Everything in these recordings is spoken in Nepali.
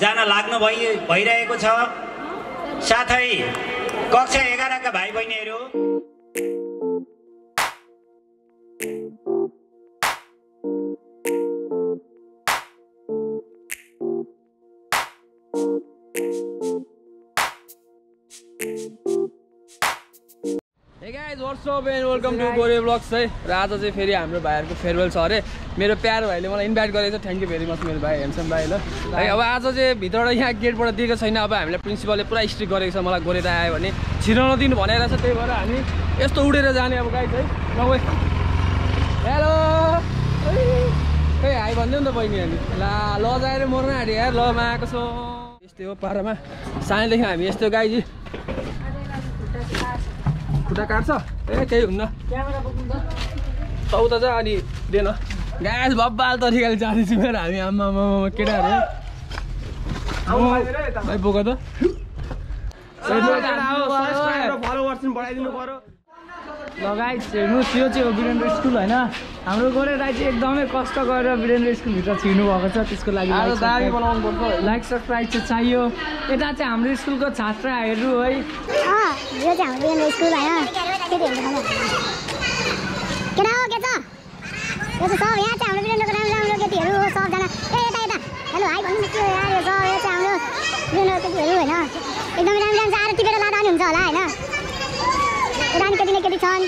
जान लाग्नु भइ भइरहेको छ। साथै कक्षा एघारका भाइ बहिनीहरू hey guys what's up and welcome to Gore vlogs है। र आज चाहिँ फेरि हाम्रो भाइहरूको फेयरवेल छ अरे। मेरो प्यारो भाइले मलाई इन्भाइट गरेको छ। थ्याङ्क यू भेरी मच मेरो भाइ हेन्सम भाइ ल। है अब आज चाहिँ भित्रबाट यहाँ गेटबाट दिएको छैन। अब हामीलाई प्रिन्सिपलले पुरा स्ट्रिक गरेको छ। मलाई गोरेर आयो भने छिराउन दिनु भनेर छ। त्यही भएर हामी यस्तो उडेर जाने अब गाइज है। नभए हेलो खै हाई भनिदियो नि त बहिनी हामी ला लजाएर मर्न आँट्यो यार। ल म आएको छ। यस्तै हो पारामा सानैदेखि हामी यस्तो गाइजी खुट्टा काट्छ ए केही हुन्न चौध चाहिँ अनि दिएन ग्यास बब्बाल तरिकाले जाँदैछु मेरो हामी आम्मा आम्मा केटाहरू बोक त लगाइस हेर्नुहोस् यो चाहिँ हो वीरेन्द्र स्कुल होइन? हाम्रो गोरे राई चाहिँ एकदमै कष्ट गरेर वीरेन्द्र स्कुलभित्र छिर्नु भएको छ त्यसको लागि लाइक सब्सक्राइब चाहिँ चाहियो। यता चाहिँ हाम्रो स्कुलको छात्राहरू है? यो चाहिँ हाम्रो वीरेन्द्र स्कुल होइन? एकदमै राम्रो राम्रो। छ आएर टिपेर लाँदा पनि हुन्छ होला होइन? पनि केटी न केटी छन्?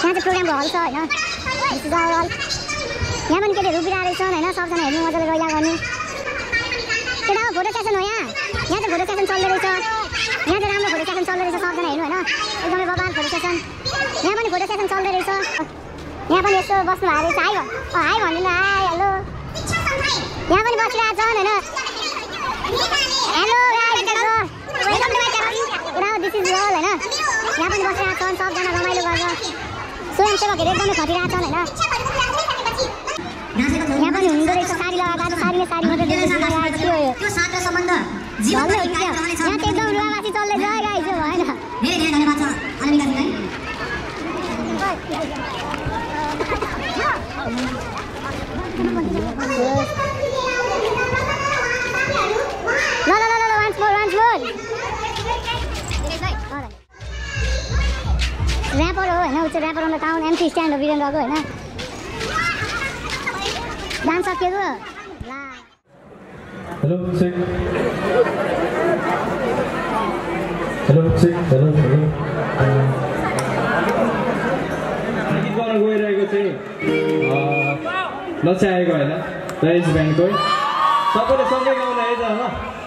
यहाँ चाहिँ प्रोग्रामको हल छ होइन? Hall. यहाँ पनि केटीहरू उभिरहेको छन् होइन? सबजना हेर्नु मजाले रैला गर्नु। केटा फोटो सेसन हो यहाँ। यहाँ चाहिँ फोटो सेसन चल्दो रहेछ। यहाँ चाहिँ राम्रो फोटो सेसन चल्दो रहेछ सबजना हेर्नु होइन? एकदमै बबाल फोटो सेसन यहाँ पनि फोटो सेसन चल्दो रहेछ। यहाँ पनि यस्तो बस्नु भएको रहेछ। हाई हाई भनिदिनु। Hi hello. यहाँ पनि बसिरहेको छन् होइन? Hello welcome to my channel this is होइन? यहाँ पनि बसिरहेको छन् सबजना रमाइलो गरेर स्वयंसेवकहरू एकदमै खटिरहेको छन् होइन? यहाँ पनि हुँदो रहेछ साडी लगाएको साडी साडी मात्रै रहनेछ यहाँ चाहिँ एकदम धेरै धेरै धन्यवाद छ। ल ल ल ल once more once more rapper हो होइन? ऊ चाहिँ rapper on the town MC Stan हो वीरेन्द्रको होइन? डान्स सकिएको ला। Hello, check. Hello, check. Hello, hello. गीत गाउन गइरहेको चाहिँ अँ, नचाहेको होइन। राइस ब्यान्डको सबैले सँगै गाउन है त ल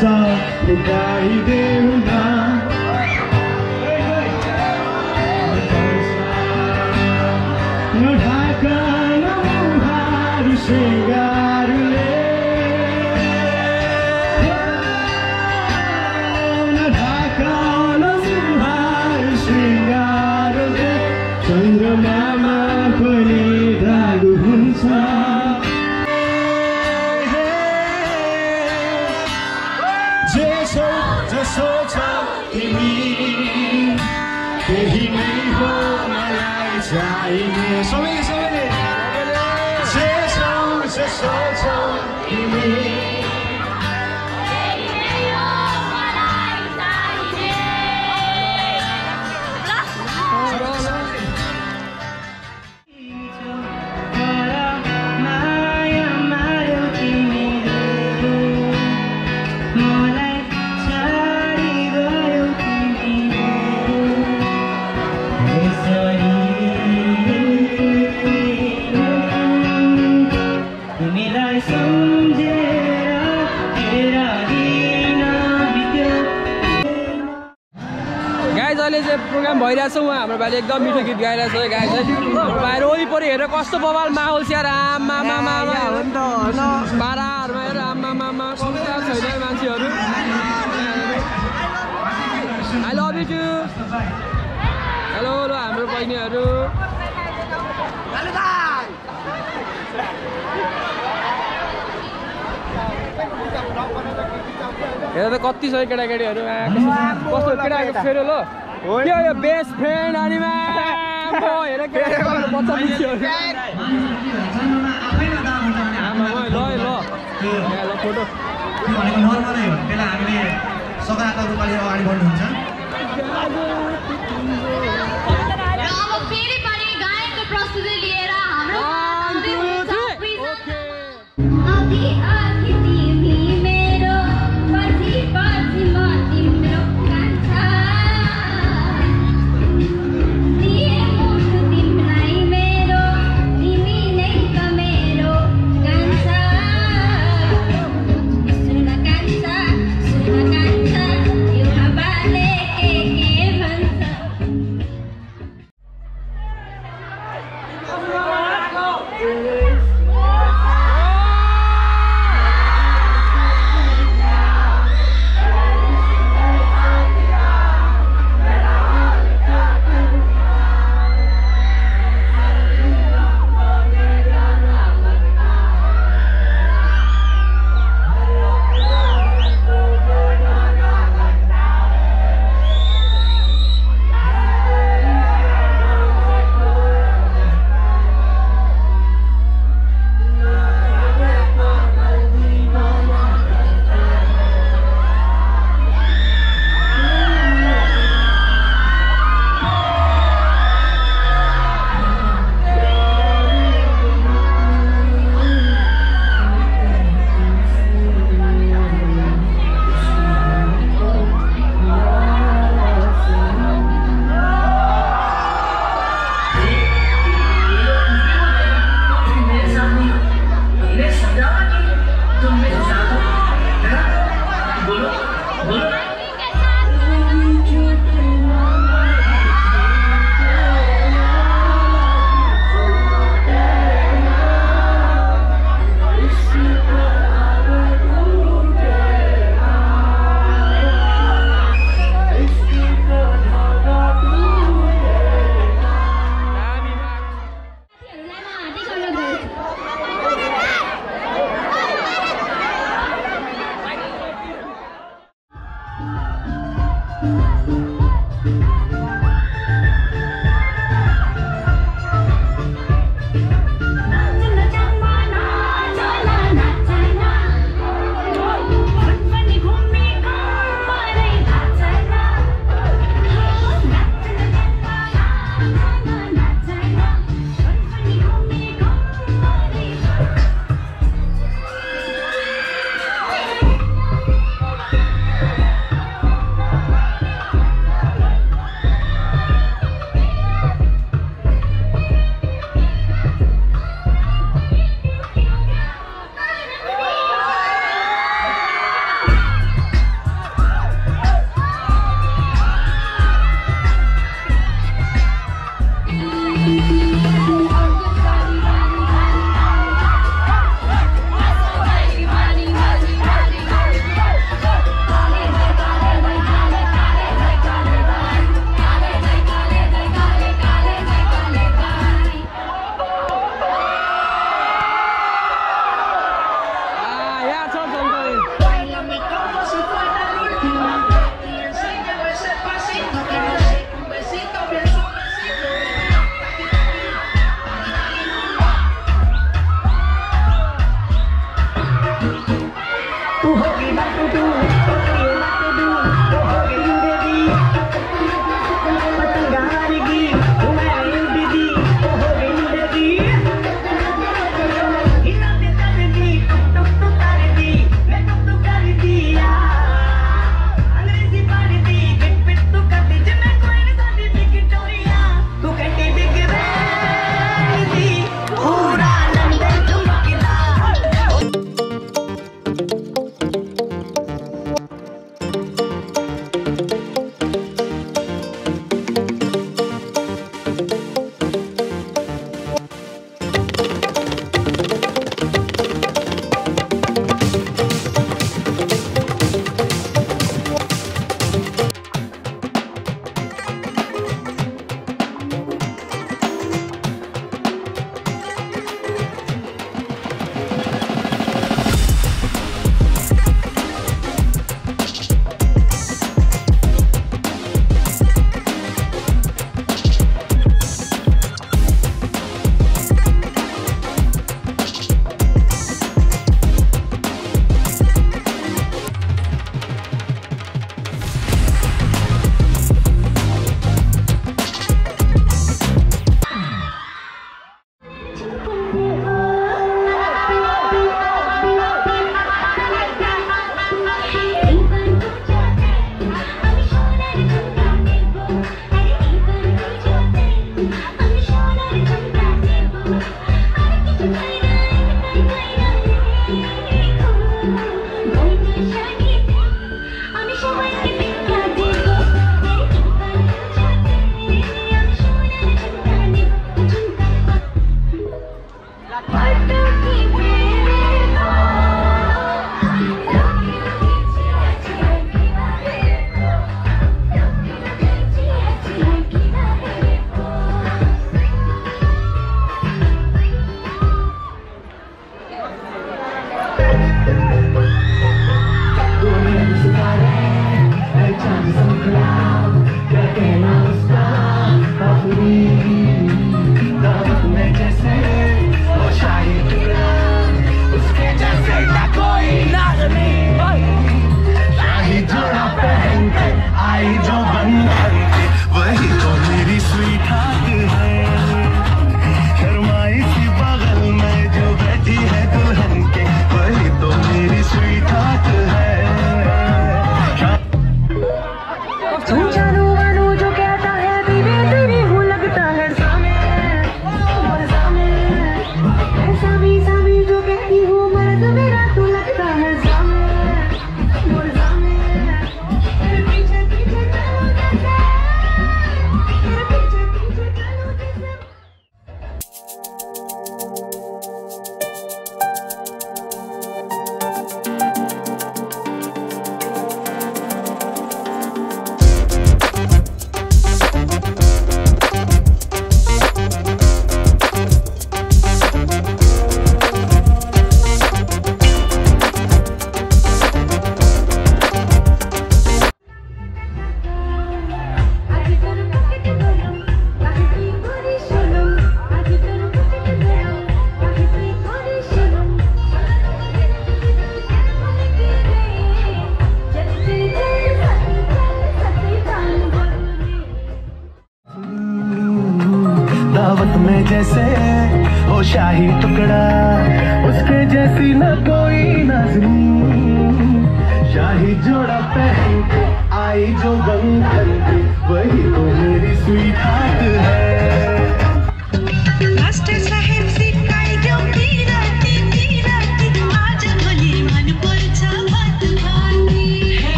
さんとないで मलाई चाहिने सबैले अहिले चाहिँ प्रोग्राम भइरहेछ उहाँ हाम्रो भाइले एकदम मिठो गीत गाइरहेछ है हाम्रो भाइहरू वरिपरि हेरेर कस्तो बवाल माहौल छ आमा मामा पाराहरूमा हेर आमा मामा कस्तो छैन मान्छेहरू। I love you too hello hello हाम्रो बहिनीहरू। हेर त कति छ केटाकेटीहरू कस्तो केटाकेटी फेरि ल यो बेस्ट फ्रेन्ड अनिमा हेर बच्चा ल ल फोटो भनेको नर्मलै हो त्यसलाई हामीले सकारात्मक रूपमा लिएर अगाडि बढ्नुहुन्छ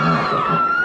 करना होगा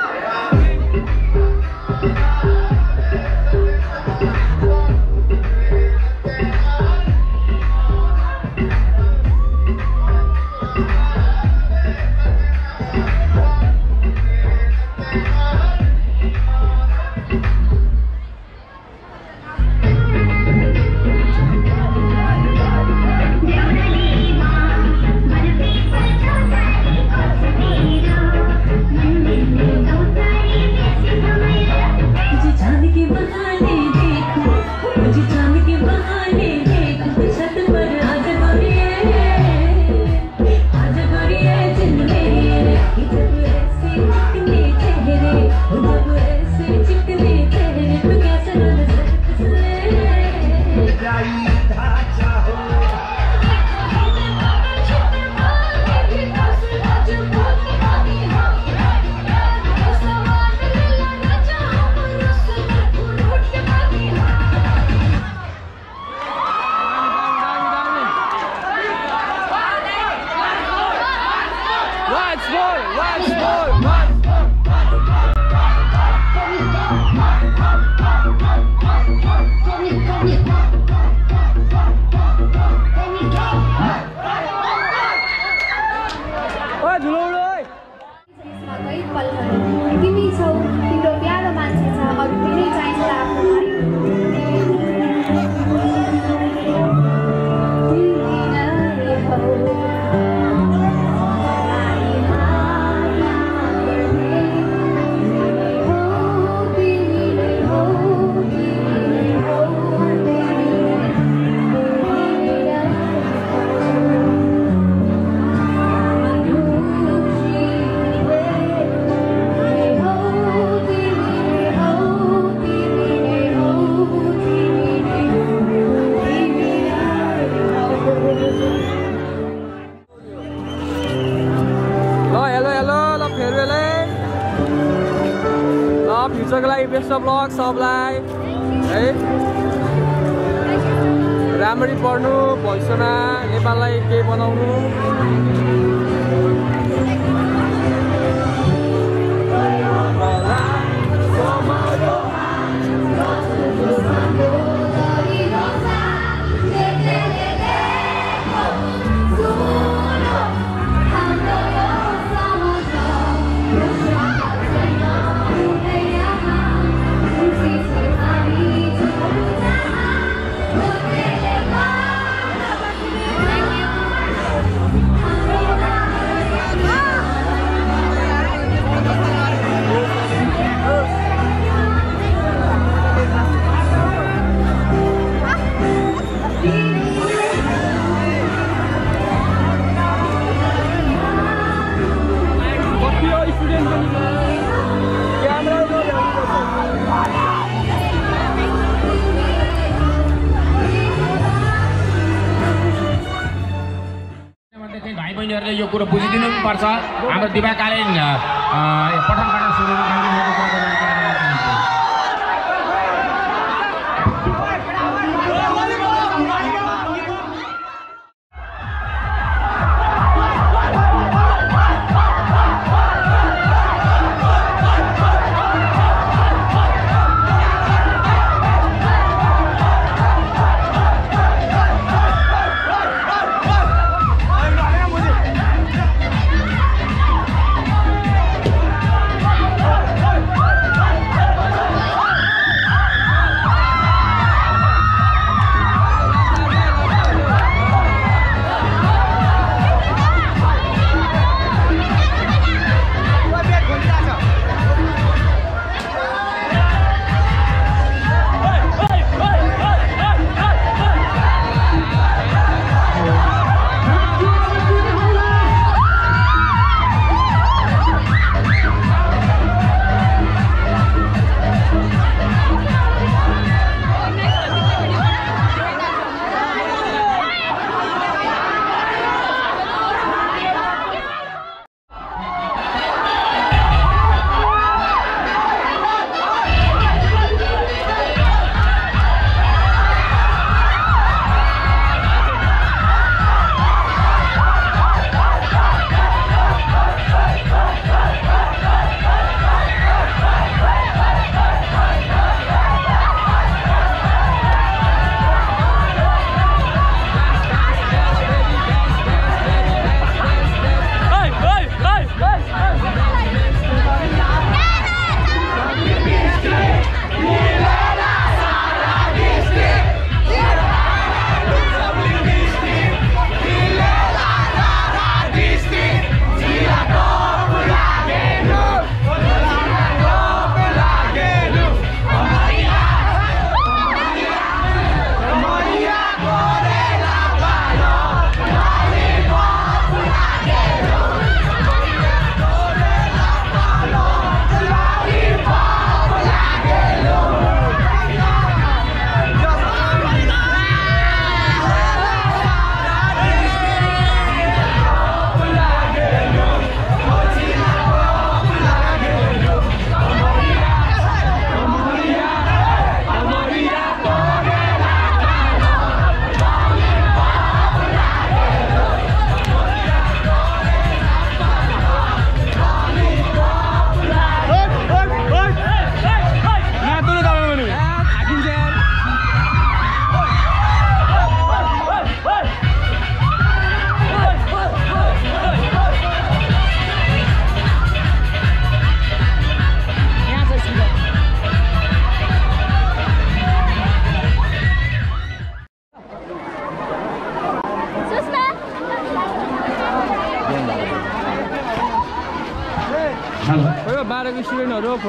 पढ्नु भविष्यमा नेपाललाई केही बनाउनु। यो कुरो बुझिदिनु पर्छ। हाम्रो दिवाकालीन पठन पाठन सुरु गरिरहेको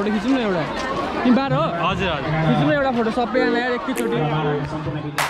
फोटो खिचौँ न एउटा। तिमी बाह्र हो? हजुर हजुर। खिचौँ न एउटा फोटो सबैजना यार एकैचोटि।